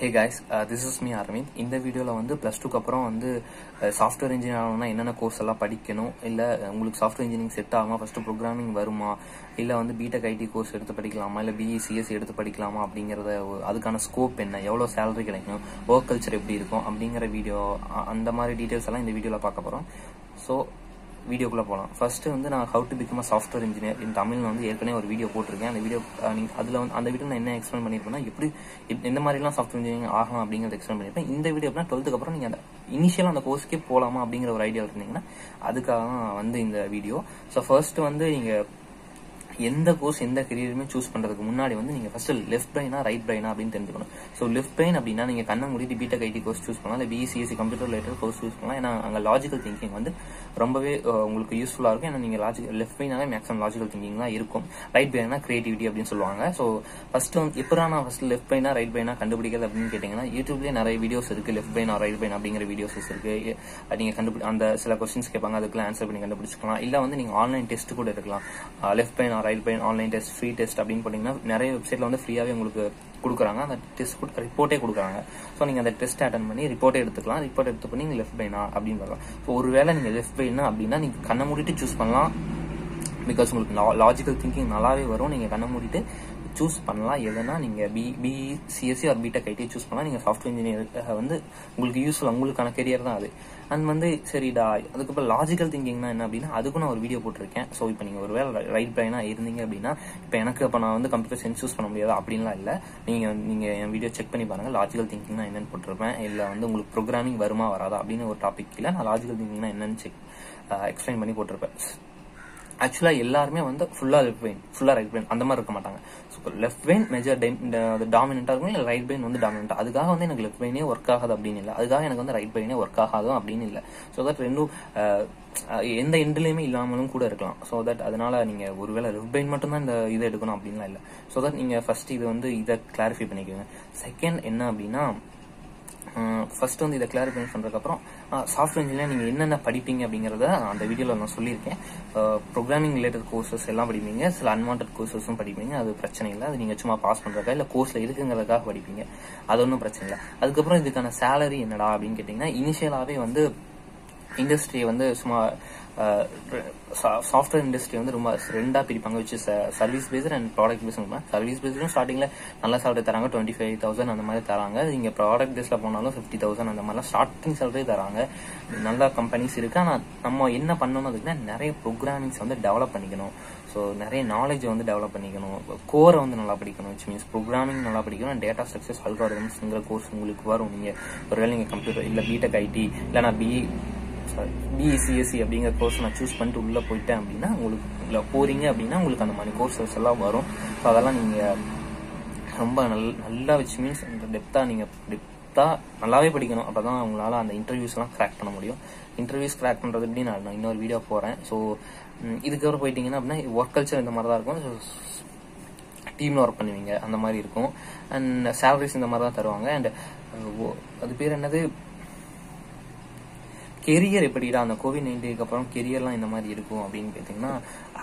Hey guys this is me Aravind இந்த வீடியோவில் வந்து ப்ளஸ் டூக்கு அப்புறம் வந்து uh, சாஃப்ட்வேர் இன்ஜினியர் ஆகணும்னா என்னென்ன கோர்ஸ் எல்லாம் படிக்கணும்? இல்லை uh, உங்களுக்கு சாஃப்ட்வேர் இன்ஜினியரிங் செட் ஆகுமா? ஃபஸ்ட்டு ப்ரோக்ராமிங் வருமா? இல்லை வந்து பிடெக் ஐடி கோர்ஸ் எடுத்து படிக்கலாமா? இல்லை பிஇ சிஎஸ்சி எடுத்து படிக்கலாமா? அப்படிங்கிறத அதுக்கான ஸ்கோப் என்ன? எவ்வளோ சேலரி கிடைக்கும் ஒர்க் கல்ச்சர் எப்படி இருக்கும்? அப்படிங்கிற வீடியோ அந்த மாதிரி டீட்டெயில்ஸ் எல்லாம் இந்த வீடியோவில் பார்க்க போகிறோம் ஸோ வீடியோக்குள்ளே போகலாம் ஃபஸ்ட்டு வந்து நான் how to become software engineer in Tamil வந்து ஏற்கனவே ஒரு வீடியோ போட்டிருக்கேன். அந்த வீடியோ நீங்கள் அதில் வந்து அந்த வீடியோ நான் என்ன எக்ஸ்பிளைன் பண்ணியிருப்பேன்னா எப்படி எந்த மாதிரிலாம் சாஃப்ட்வேர் இன்ஜினியரிங் ஆகலாம் அப்படிங்கிறத எக்ஸ்பிளைன் பண்ணியிருப்பேன் இந்த வீடியோ அப்படின்னா டுவெல்த்துக்கு அப்புறம் நீங்கள் அந்த இனிஷியலாக அந்த கோர்ஸ்க்கே போகலாமா அப்படிங்கிற ஒரு ஐடியா இருந்தீங்கன்னா அதுக்காக தான் வந்து இந்த வீடியோ ஸோ ஃபர்ஸ்ட் வந்து நீங்கள் எந்த கோர்ஸ் எந்த கெரியருமே சூஸ் பண்றதுக்கு முன்னாடி வந்து நீங்க ஃபர்ஸ்ட் லெஃப்ட் பிரைனா ரைட் பிரைனா அப்படின்னு தெரிஞ்சுக்கணும். ஸோ லெஃப்ட் பிரைன் அப்படின்னா நீங்க கண்ணை மூடிட்டு பிடெக் ஐடி கோர்ஸ் சூஸ் பண்ணலாம். இல்லை BSc CS computer related course choose பண்ணலாம். ஏன்னா அங்க லாஜிக்கல் திங்கிங் வந்து ரொம்பவே உங்களுக்கு யூஸ்ஃபுல்லா இருக்கும். ஏன்னா நீங்க லாஜிக் லெஃப்ட் பிரைனாவே மேக்ஸிமம் லாஜிக்கல் திங்கிங் தான் இருக்கும். ரைட் பிரைனா கிரியேட்டிவிட்டி அப்படின்னு சொல்லுவாங்க. ஸோ ஃபர்ஸ்ட் வந்து எப்படா நான் ஃபர்ஸ்ட் லெஃப்ட் பிரைனா ரைட் பிரைனா கண்டுபிடிக்கிறது அப்படின்னு கேட்டீங்கன்னா யூடியூப்லேயே நிறைய வீடியோஸ் இருக்கு. லெஃப்ட் பிரைன் ரைட் பிரைன் அப்படிங்கிற வீடியோஸ் இருக்கு. நீங்கள் நீங்க கண்டுபிடி அந்த சில கொஸ்டின்ஸ் கேட்பாங்க. அதுக்குலாம் ஆன்சர் பண்ணி கண்டுபிடிச்சிக்கலாம். இல்ல வந்து நீங்க ஆன்லைன் டெஸ்ட் கூட இருக்கலாம் left brain right brain online test free test அப்படின்னு பார்த்தீங்கன்னா நிறைய வெப்சைட்ல வந்து ஃப்ரீயாகவே உங்களுக்கு கொடுக்குறாங்க. அந்த டெஸ்ட் ரிப்போர்ட்டே கொடுக்குறாங்க. ஸோ நீங்கள் அந்த டெஸ்ட் அட்டன் பண்ணி ரிப்போர்ட்டே எடுத்துக்கலாம். ரிப்போர்ட் எடுத்து பண்ணி நீங்கள் லெஃப்ட் பெயினா அப்படின்னு வரலாம் ஸோ ஒருவேளை நீங்கள் லெஃப்ட் பெயினா அப்படின்னா நீங்கள் கண்ணை மூடிட்டு சூஸ் பண்ணலாம். பிகாஸ் உங்களுக்கு லாஜிக்கல் திங்கிங் நல்லாவே வரும். நீங்கள் கண்ணை மூடிட்டு சூஸ் பண்ணலாம். எதுனா நீங்கள் B B CSE or BTech IT choose பண்ணலாம். நீங்கள் சாஃப்ட்வேர் இன்ஜினியர் வந்து உங்களுக்கு யூஸ்ஃபுல் உங்களுக்கான கெரியர் தான் அது. அண்ட் வந்து சரிடா அதுக்கப்புறம் லாஜிக்கல் திங்கிங்னா என்ன அப்படின்னா அதுக்கும் நான் ஒரு வீடியோ போட்டிருக்கேன். ஸோ இப்போ நீங்கள் ஒரு வேலை ரைட் பிரைனா இருந்தீங்க அப்படின்னா இப்போ எனக்கு இப்போ நான் வந்து கம்ப்யூட்டர் சயின்ஸ் சூஸ் பண்ண முடியாது. அப்படின்லாம் இல்லை. நீங்கள் நீங்கள் என் வீடியோ செக் பண்ணி பாருங்கள் லாஜிக்கல் திங்கிங்னா என்னென்னு போட்டிருப்பேன். இல்லை வந்து உங்களுக்கு ப்ரோக்ராமிங் வருமா வராதா அப்படின்னு ஒரு டாபிக் இல்லை நான் லாஜிக்கல் திங்கிங்னா என்னென்னு செக் எக்ஸ்பிளைன் பண்ணி போட்டிருப்பேன். ஆக்சுவலாக எல்லாருமே வந்து ஃபுல்லாக லெஃப்ட் பெயின் ஃபுல்லாக ரைட் பெயின் அந்த மாதிரி இருக்க மாட்டாங்க. ஸோ லெஃப்ட் பிரெயின் மேஜர் டாமினண்டா இருக்கும் இல்லை ரைட் பெயின் வந்து டாமினண்டா அதுக்காக வந்து எனக்கு லெஃப்ட் பெயினே ஒர்க் ஆகாது அப்படின்னு இல்லை. அதுக்காக எனக்கு வந்து ரைட் பெயினே ஒர்க் ஆகாதும் அப்படின்னு இல்லை. ஸோ தட் ரெண்டும் எந்த எண்ட்லயுமே இல்லாமலும் கூட இருக்கலாம். ஸோ தட் அதனால நீங்கள் ஒருவேளை லெஃப்ட் பெயின் மட்டும் தான் இந்த இதை எடுக்கணும் அப்படின்லாம் இல்லை. ஸோ தட் நீங்கள் ஃபர்ஸ்ட் இது வந்து இதை கிளாரிஃபை பண்ணிக்கோங்க. செகண்ட் என்ன அப்படின்னா ஃபஸ்ட்டு வந்து இதை கிளாரிஃபை பண்ணுறதுக்கப்புறம் சாஃப்ட்வேர் இன்ஜினியர் நீங்கள் என்னென்ன படிப்பீங்க அப்படிங்கிறத அந்த வீடியோவில் நான் சொல்லியிருக்கேன். ப்ரோக்ராமிங் ரிலேட்டட் கோர்சஸ் எல்லாம் படிப்பீங்க சில அன்வான்ட் கோர்சஸும் படிப்பீங்க அது பிரச்சனை இல்லை. அது நீங்கள் சும்மா பாஸ் பண்ணுறக்கா இல்லை கோர்ஸில் இருக்குங்கிறதுக்காக படிப்பீங்க. அது ஒன்றும் பிரச்சனை இல்லை. அதுக்கப்புறம் இதுக்கான சேலரி என்னடா அப்படின்னு கேட்டிங்கன்னா இனிஷியலாகவே வந்து இண்டஸ்ட்ரி வந்து சும்மா சாஃப்ட்வேர் இண்டஸ்ட்ரி வந்து ரொம்ப ரெண்டாக பிரிப்பாங்க வச்சு service based and product based service பேஸ்டும் ஸ்டார்டிங்கில் நல்ல சேலரி தராங்க டுவெண்ட்டி ஃபைவ் தௌசண்ட் அந்த மாதிரி தராங்க. இங்கே ப்ராடக்ட் பேஸில் போனாலும் ஃபிஃப்டி தௌசண்ட் அந்த மாதிரிலாம் ஸ்டார்டிங் சேலரி தராங்க. நல்ல கம்பெனிஸ் இருக்குது ஆனால் நம்ம என்ன பண்ணணும் அதுக்குன்னா நிறைய ப்ரோக்ராமிங்ஸ் வந்து டெவலப் பண்ணிக்கணும். ஸோ நிறைய நாலேஜ் வந்து டெவலப் பண்ணிக்கணும். கோரை வந்து நல்லா படிக்கணும் விச் மீன்ஸ் ப்ரோக்ராமிங் நல்லா படிக்கணும். டேட்டா ஸ்ட்ரக்சர்ஸ் அல்காரிதம்ஸ்ங்கிற கோர்ஸ் உங்களுக்கு வரும். நீங்கள் ஒருவேளை நீங்கள் கம்ப்யூட்டர் இல்லை பிடெக் ஐடி இல்லைனா பிஇ பிஇசிஎஸ்சி அப்படிங்கிற கோர்ஸ் நான் சூஸ் பண்ணிட்டு உள்ளே போயிட்டேன் அப்படின்னா உங்களுக்கு உள்ள போகிறீங்க அப்படின்னா உங்களுக்கு அந்த மாதிரி கோர்சஸ் எல்லாம் வரும். ஸோ அதெல்லாம் நீங்கள் ரொம்ப நல் நல்லா வச்சு மீன்ஸ் அந்த டெப்த்தாக நீங்கள் டெப்த்தாக நல்லாவே படிக்கணும். அப்போ தான் உங்களால் அந்த இன்டர்வியூஸ்லாம் கிராக் பண்ண முடியும். இன்டர்வியூஸ் கிராக் பண்ணுறது எப்படி? நான் நான் இன்னொரு வீடியோ போகிறேன் ஸோ இதுக்கப்புறம் போயிட்டீங்கன்னா அப்படின்னா ஒர்க் கல்ச்சர் இந்த மாதிரி தான் இருக்கும் டீமில் ஒர்க் பண்ணுவீங்க. அந்த மாதிரி இருக்கும். அண்ட் சேலரிஸ் இந்த மாதிரி தான் தருவாங்க அண்ட் அது பேர் என்னது? கெரியர் எப்படிடா? அந்த கோவிட் நைன்டீனுக்கு அப்புறம் கெரியர்லாம் இந்த மாதிரி இருக்கும் அப்படின்னு கேட்டிங்கன்னா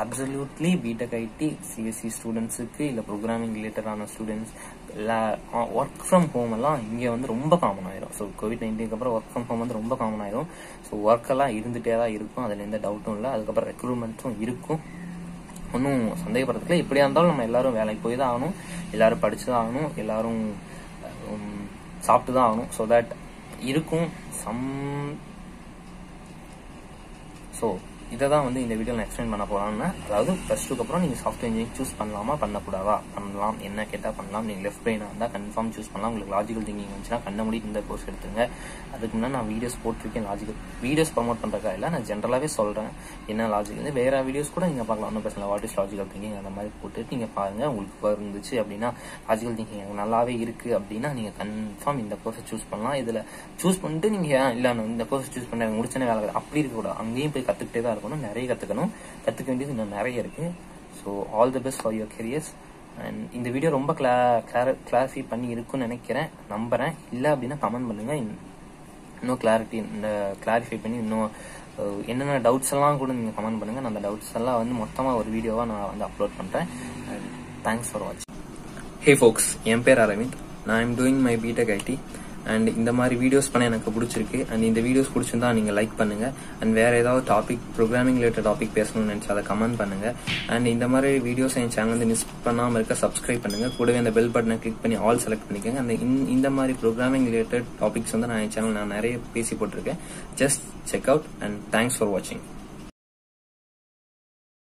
அப்சல்யூட்லி பிடெக் ஐடி சிஎஸ்சி ஸ்டூடெண்ட்ஸுக்கு இல்லை ப்ரோக்ராமிங் ரிலேட்டடான ஸ்டூடெண்ட்ஸ் இல்லை ஒர்க் ஃப்ரம் ஹோம் எல்லாம் இங்கே வந்து ரொம்ப காமன் ஆயிரும். ஸோ கோவிட் நைன்டீனுக்கு அப்புறம் ஒர்க் ஃப்ரம் ஹோம் வந்து ரொம்ப காமன் ஆயிரும். ஸோ ஒர்க் எல்லாம் இருந்துகிட்டே தான் இருக்கும். அதில் எந்த டவுட்டும் இல்லை. அதுக்கப்புறம் ரெக்ரூட்மெண்ட்டும் இருக்கும். ஒன்றும் சந்தேகப்படுறதுல எப்படியா இருந்தாலும் நம்ம எல்லாரும் வேலைக்கு போய் தான் ஆகணும். எல்லாரும் படிச்சு தான் ஆகணும். எல்லாரும் சாப்பிட்டு தான் ஆகணும். ஸோ தட் இருக்கும். சம் ஸோ இதை தான் வந்து இந்த வீடியோ நான் எக்ஸ்பிளைன் பண்ண போகிறான்னு அதாவது ப்ளஸ் டூக்கு அப்புறம் நீங்கள் சாஃப்ட்வேர் இன்ஜினியரிங் சூஸ் பண்ணலாமா பண்ணக்கூடாதா? பண்ணலாம். என்ன கேட்டால் பண்ணலாம். நீங்கள் லெஃப்ட் பிரெயினாக இருந்தால் கன்ஃபார்ம் சூஸ் பண்ணலாம். உங்களுக்கு லாஜிக்கல் திங்கிங் வந்துச்சுன்னா கண்ண மூடி இந்த கோர்ஸ் எடுத்துங்க. அதுக்கு முன்னாடி நான் வீடியோஸ் போட்டிருக்கேன் லாஜிக்கல் வீடியோஸ் ப்ரமோட் பண்ணுறக்கா இல்லை நான் ஜென்ரலாகவே சொல்கிறேன் என்ன லாஜிக்கல் வேறு வீடியோஸ் கூட நீங்கள் பார்க்கலாம். ஒன்றும் பிரச்சனை வாட் இஸ் லாஜிக்கல் திங்கிங் அந்த மாதிரி போட்டு நீங்கள் பாருங்கள் உங்களுக்கு இருந்துச்சு அப்படின்னா லாஜிக்கல் திங்கிங் எனக்கு நல்லாவே இருக்குது அப்படின்னா நீங்கள் கன்ஃபார்ம் இந்த கோர்ஸை சூஸ் பண்ணலாம். இதில் சூஸ் பண்ணிட்டு நீங்கள் இல்லை நான் இந்த கோர்ஸ் சூஸ் பண்ண முடிச்சனே வேலை அப்படி இருக்கக்கூடாது. அங்கேயும் போய் கற்றுக்கிட்டே தான் இருக்கணும் நிறைய கற்றுக்கணும் கற்றுக்க வேண்டியது இன்னும் நிறைய இருக்குது so all the best for your careers and இந்த வீடியோ ரொம்ப கிளா கிளாரிஃபை பண்ணி இருக்குன்னு நினைக்கிறேன். நம்புறேன். இல்லை அப்படின்னா கமெண்ட் பண்ணுங்கள் இன்- இன்னும் கிளாரிட்டி இந்த கிளாரிஃபை பண்ணி இன்னும் என்னென்ன டவுட்ஸ் எல்லாம் கூட நீங்கள் கமெண்ட் பண்ணுங்க. நான் அந்த டவுட்ஸ் எல்லாம் வந்து மொத்தமாக ஒரு வீடியோவாக நான் வந்து அப்லோட் பண்ணுறேன் தேங்க்ஸ் ஃபார் வாட்சிங் ஹே ஃபோக்ஸ் என் பேர் அரவிந்த். நான் I'm doing my BTech IT and இந்த மாதிரி வீடியோஸ் பண்ண எனக்கு பிடிச்சிருக்கு. அண்ட் இந்த வீடியோஸ் பிடிச்சிருந்தா நீங்க லைக் பண்ணுங்க. அண்ட் வேற ஏதாவது டாபிக் ப்ரோக்ராமிங் ரிலேட்டட் டாபிக் பேசணும்னு நினச்சி அதை கமெண்ட் பண்ணுங்க. அண்ட் இந்த மாதிரி வீடியோஸ் என் சேனல் வந்து மிஸ் பண்ணாம இருக்க சப்ஸ்கிரைப் பண்ணுங்க. கூடவே அந்த பெல் பட்டனை கிளிக் பண்ணி ஆல் செலக்ட் பண்ணிக்கோங்க. அந்த இந்த மாதிரி ப்ரோக்ராமிங் ரிலேட்டட் டாபிக்ஸ் வந்து நான் என் சேனல் நான் நிறைய பேசி போட்டிருக்கேன். Just check out and thanks for வாட்சிங்